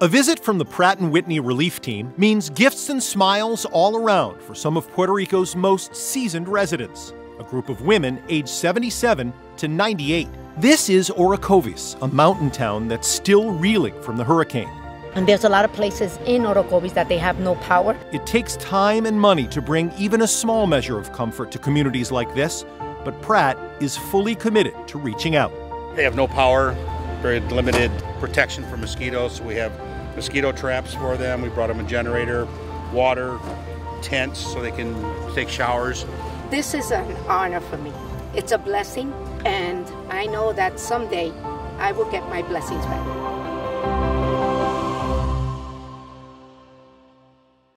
A visit from the Pratt & Whitney relief team means gifts and smiles all around for some of Puerto Rico's most seasoned residents, a group of women aged 77 to 98. This is Orocovis, a mountain town that's still reeling from the hurricane. And there's a lot of places in Orocovis that they have no power. It takes time and money to bring even a small measure of comfort to communities like this, but Pratt is fully committed to reaching out. They have no power, very limited protection from mosquitoes, so we have mosquito traps for them. We brought them a generator, water, tents so they can take showers. This is an honor for me. It's a blessing, and I know that someday I will get my blessings back.